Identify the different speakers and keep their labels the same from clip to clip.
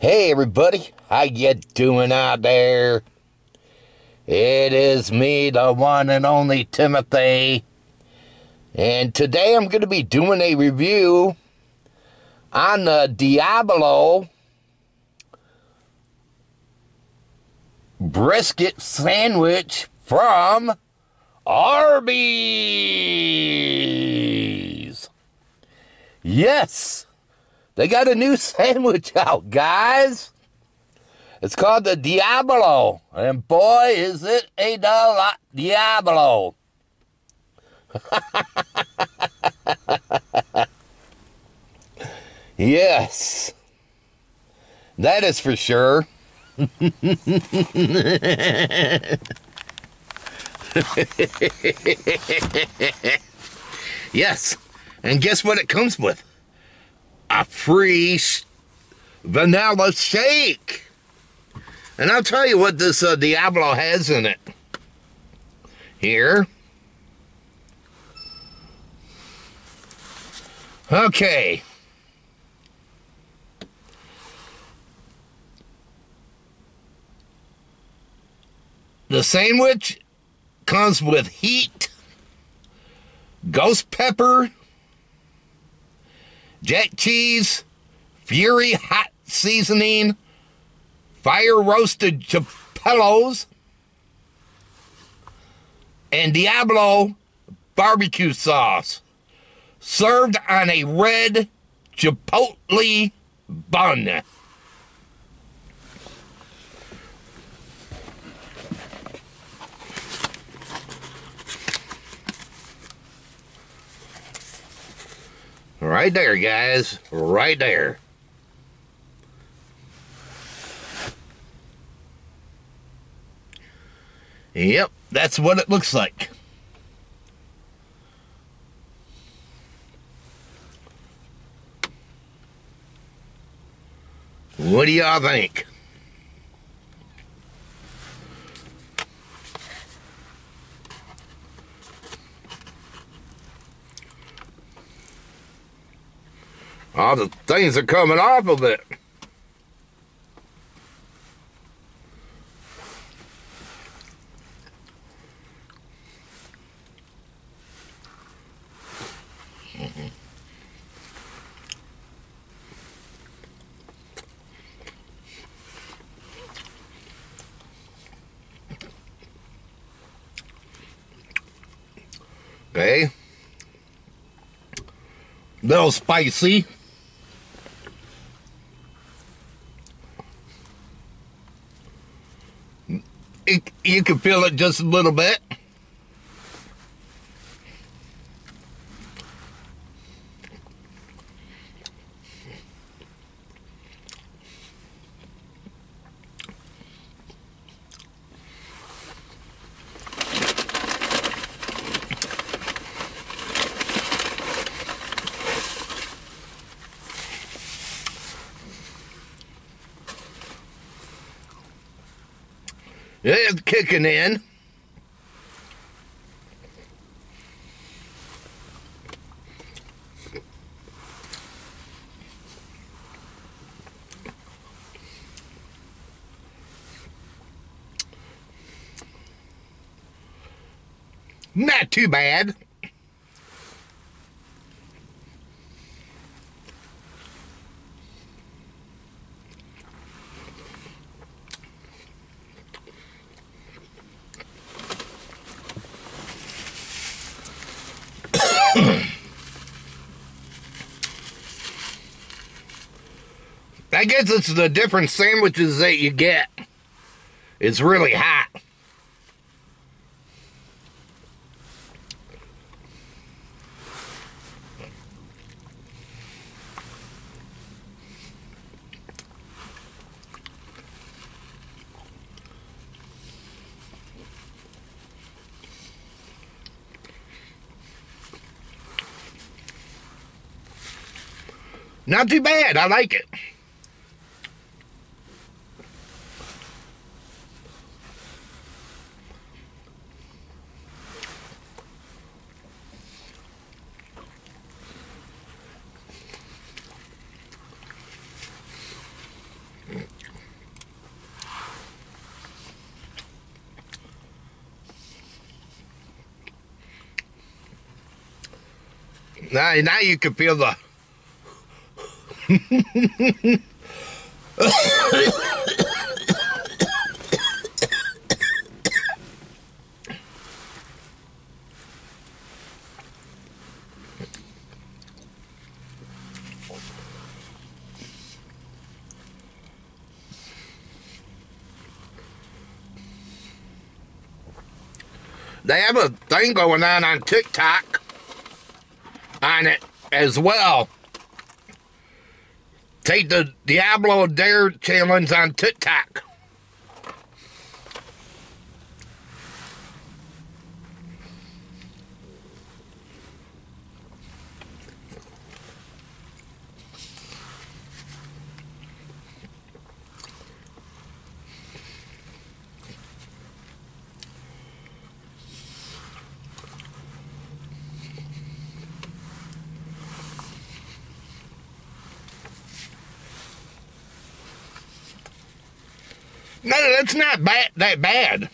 Speaker 1: Hey everybody, how you doing out there? It is me, the one and only Timothy. And today I'm going to be doing a review on the Diablo brisket sandwich from Arby's. Yes, they got a new sandwich out, guys. It's called the Diablo, and boy, is it a Diablo. yes, that is for sure. yes, and guess what it comes with? A free vanilla shake. And I'll tell you what this uh, Diablo has in it. Here. Okay. The sandwich comes with heat, ghost pepper, jack cheese, fury hot seasoning, fire roasted chipotle, and Diablo barbecue sauce served on a red chipotle bun. Right there, guys. Right there. Yep, that's what it looks like. What do y'all think? All the things are coming off of it. Okay. Little spicy. It, you can feel it just a little bit. It's kicking in. Not too bad. I guess it's the different sandwiches that you get. It's really hot. Not too bad. I like it. Now, now you can feel the. they have a thing going on on TikTok on it as well. Take the Diablo Dare challenge on TikTok. No, that's not bad. That bad.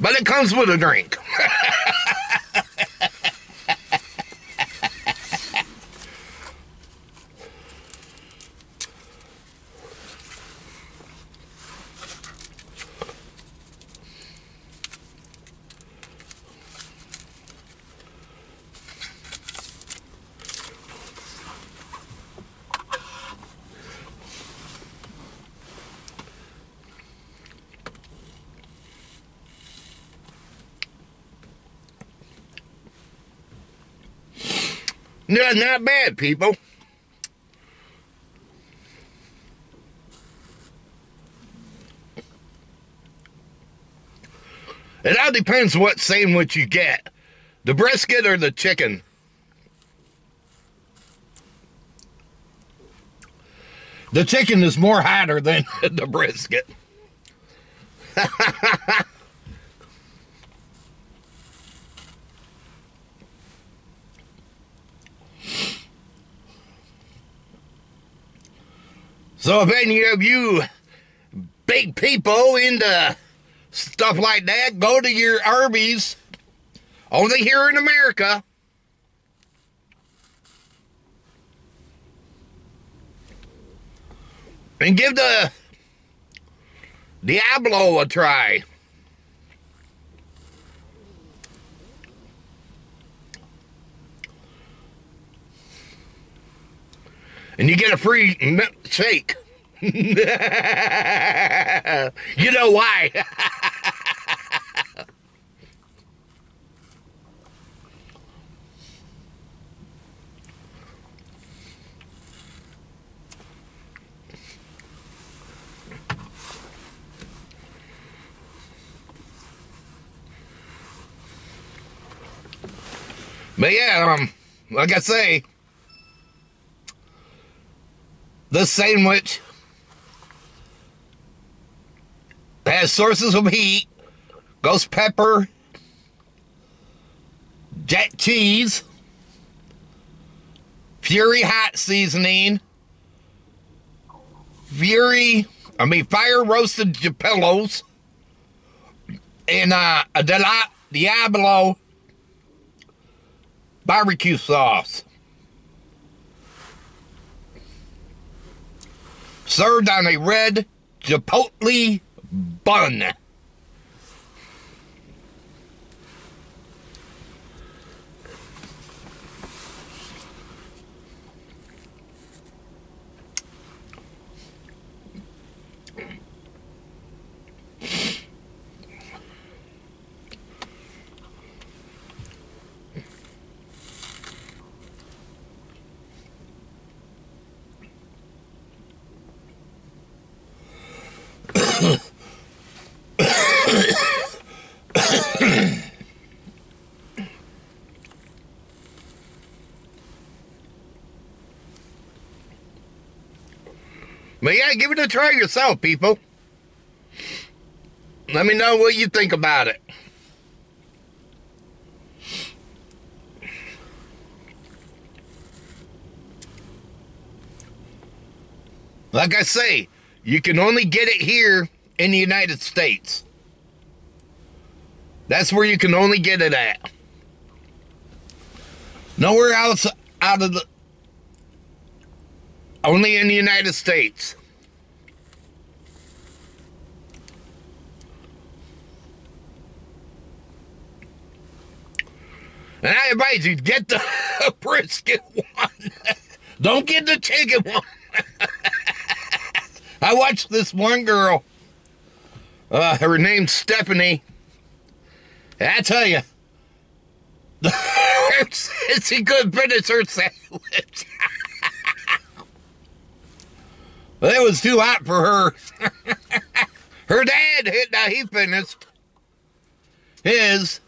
Speaker 1: But it comes with a drink. No, not bad, people. It all depends what sandwich you get the brisket or the chicken. The chicken is more hotter than the brisket. So if any of you big people into stuff like that, go to your Arby's, only here in America. And give the Diablo a try. And you get a free shake. you know why? but yeah, um, like I say, the sandwich has sources of heat, ghost pepper, jet cheese, fury hot seasoning, fury, I mean fire roasted jalapenos, and uh, a Diablo barbecue sauce. Served on a red chipotle bun. But yeah, give it a try yourself, people. Let me know what you think about it. Like I say, you can only get it here in the United States. That's where you can only get it at. Nowhere else out of the. Only in the United States. And I advise you get the brisket one. Don't get the chicken one. I watched this one girl. Uh, her name's Stephanie. I tell you, it's, a good finisher sandwich. But it was too hot for her. her dad, hit, now he finished his.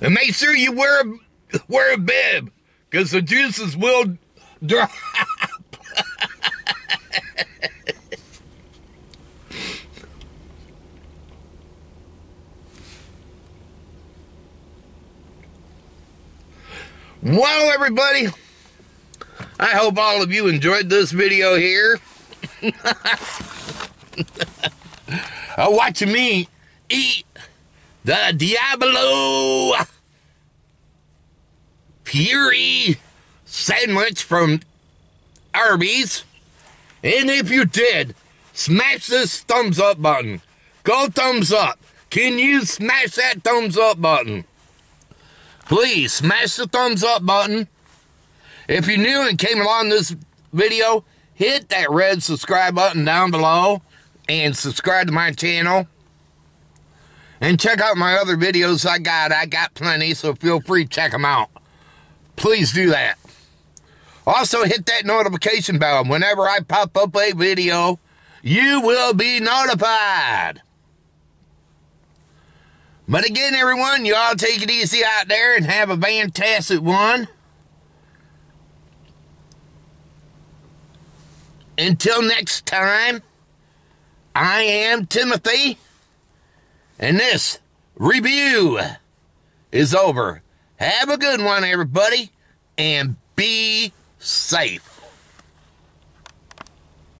Speaker 1: And make sure you wear a, wear a bib, because the juices will drop. well, everybody, I hope all of you enjoyed this video here. Oh, watching me eat the Diablo Fury sandwich from Arby's. And if you did, smash this thumbs up button. Go thumbs up. Can you smash that thumbs up button? Please smash the thumbs up button. If you're new and came along this video, hit that red subscribe button down below and subscribe to my channel. And check out my other videos I got. I got plenty, so feel free to check them out. Please do that. Also, hit that notification bell. Whenever I pop up a video, you will be notified. But again, everyone, you all take it easy out there and have a fantastic one. Until next time, I am Timothy. And this review is over. Have a good one, everybody, and be safe.